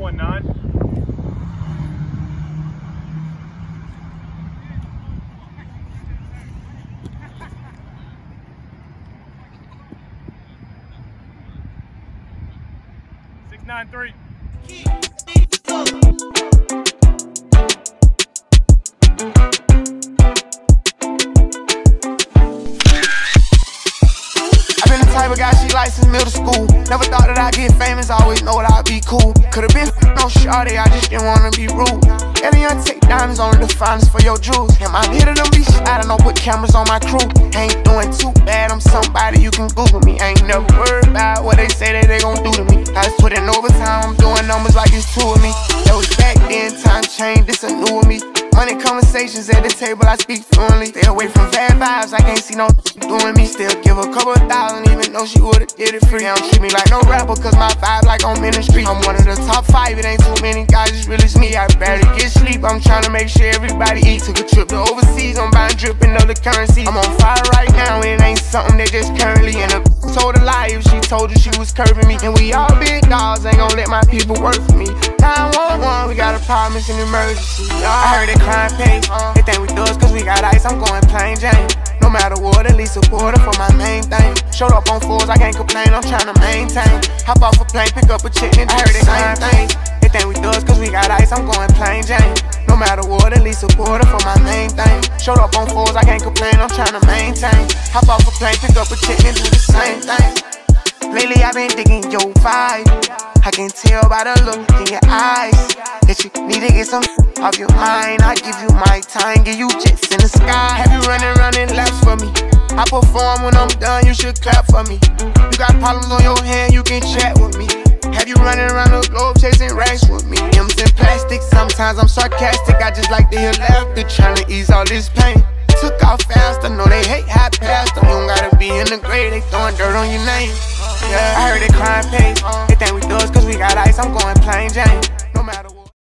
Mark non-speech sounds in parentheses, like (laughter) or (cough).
419. Six nine three. Keep. Type of guy she likes since middle school. Never thought that I'd get famous, always know that I'd be cool. Could've been no shawty, I just didn't wanna be rude. Alien take diamonds, only the finest for your jewels. And my hitter them be shot, I don't know, put cameras on my crew. Ain't doing too bad, I'm somebody you can Google me. Ain't never worried about what they say that they gon' do to me. I just put in overtime, I'm doing numbers like it's two of me. That was back then, time changed, this a new of me. Money conversations at the table, I speak fluently. Stay away from bad vibes, I can't see no doing me. Still give a couple thousand, even though she would've did it free. They don't treat me like no rapper, cause my vibe like on ministry. I'm one of the top five, it ain't too many guys, it's really me. I barely get sleep, I'm trying to make sure everybody eat. Took a trip to overseas, I'm buying dripping of the currency. I'm on fire right now, it ain't something that just currently in a (laughs) told a lie if she told you she was curving me. And we all big dogs, ain't gon' let my people work for me. 911, we got problem, it's an emergency. Uh. I heard they crime pay. Uh. They think we thugs cause we got ice, I'm going plain Jane. No matter what, at least support her for my main thing. Showed up on fours, I can't complain, I'm trying to maintain. Hop off a plane, pick up a chick, and I heard they same thing. They think we thugs cause we got ice, I'm going plain Jane. No matter what, at least support her for my main thing. Showed up on fours, I can't complain, I'm trying to maintain. Hop off a plane, pick up a chick, and do the same thing. Lately I've been digging your vibe. I can tell by the look in your eyes that you need to get some off your mind. I give you my time, give you jets in the sky. Have you running, running laps for me? I perform when I'm done, you should clap for me. You got problems on your hand, you can chat with me. Have you running around the globe chasing racks with me? M's in plastic, sometimes I'm sarcastic. I just like to hear laughter, trying to ease all this pain. Took off fast, I know they hate past them. You don't gotta be in the grave, they throwing dirt on your name. Yeah, I heard they crime pay. They think we thugs cause we got ice, I'm going plain Jane. No matter what.